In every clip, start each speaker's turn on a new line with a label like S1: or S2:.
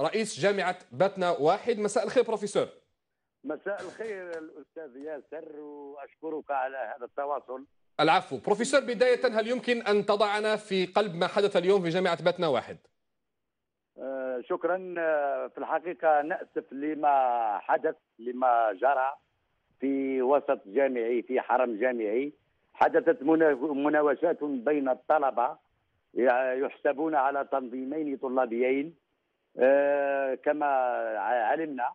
S1: رئيس جامعة باتنا واحد. مساء الخير بروفيسور.
S2: مساء الخير الأستاذ ياسر وأشكرك على هذا التواصل.
S1: العفو. بروفيسور بداية هل يمكن أن تضعنا في قلب ما حدث اليوم في جامعة باتنا واحد؟
S2: آه، شكرا. آه، في الحقيقة نأسف لما حدث لما جرى في وسط جامعي في حرم جامعي. حدثت مناوشات بين الطلبة يحسبون على تنظيمين طلابيين. كما علمنا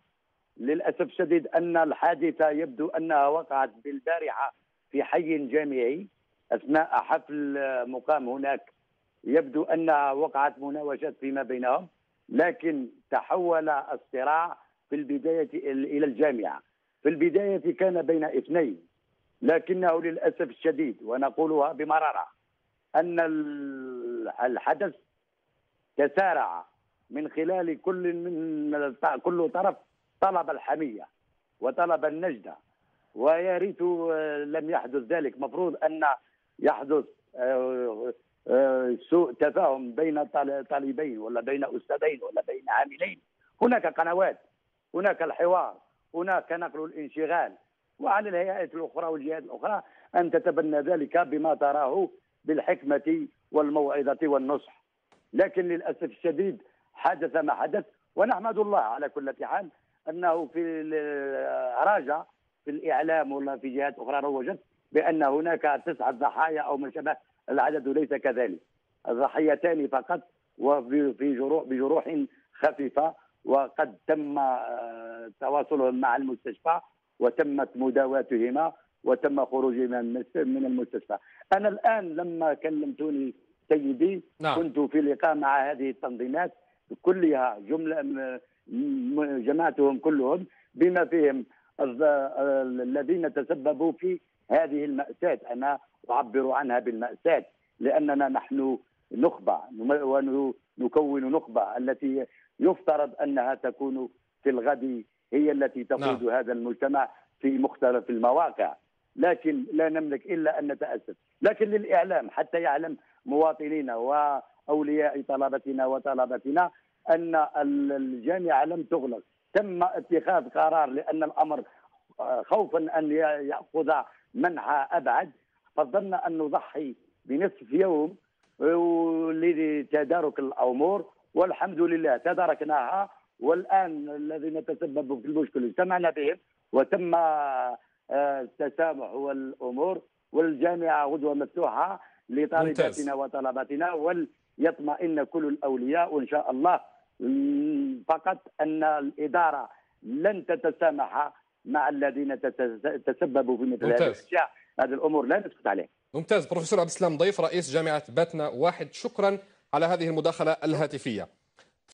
S2: للأسف الشديد أن الحادثه يبدو أنها وقعت بالبارحة في حي جامعي. أثناء حفل مقام هناك يبدو أنها وقعت مناوشات فيما بينهم لكن تحول الصراع في البداية إلى الجامعة. في البداية كان بين اثنين لكنه للأسف الشديد ونقولها بمرارة أن الحدث تسارع من خلال كل من كل طرف طلب الحمية وطلب النجده ويا ريت آه، لم يحدث ذلك. مفروض أن يحدث آه، آه، سوء تفاهم بين طالبين ولا بين أستاذين ولا بين عاملين. هناك قنوات هناك الحوار هناك نقل الانشغال وعلى الهيئات الأخرى والجهات الأخرى أن تتبنى ذلك بما تراه بالحكمة والموعظة والنصح. لكن للأسف الشديد حدث ما حدث. ونحمد الله على كل حال أنه في راجع في الإعلام ولا في جهات أخرى روجت بأن هناك تسعه ضحايا أو ما شابه العدد ليس كذلك. الضحيتان فقط وفي جروح بجروح خفيفة وقد تم آه، تواصلهم مع المستشفى وتمت مداواتهما وتم خروجهما من المستشفى. أنا الآن لما كلمتوني سيدي نعم. كنت في لقاء مع هذه التنظيمات كلها جملة جماعتهم كلهم بما فيهم الذين تسببوا في هذه المأساة. أنا أعبر عنها بالمأساة لأننا نحن نخبة ونكون نخبة. التي يفترض أنها تكون في الغد هي التي تقود نعم. هذا المجتمع في مختلف المواقع. لكن لا نملك إلا أن نتأسف. لكن للإعلام حتى يعلم مواطنينا وأولياء طلبتنا وطلبتنا أن الجامعة لم تغلق. تم اتخاذ قرار لأن الأمر آه، خوفا أن يأخذ منحى أبعد. فضلنا أن نضحي بنصف يوم لتدارك الأمور. والحمد لله تداركناها. والآن الذين تسببوا في المشكلة اجتمعنا بهم وتم آه، التسامح والأمور. والجامعة غدوة مفتوحة لطالباتنا وطلباتنا. وليطمئن كل الأولياء وان شاء الله. فقط أن الإدارة لن تتسامح مع الذين تسببوا في مثل هذه الأشياء. هذه الأمور لا نسكت عليها.
S1: ممتاز. بروفيسور عبد السلام ضيف رئيس جامعة باتنا واحد. شكرا على هذه المداخلة الهاتفية.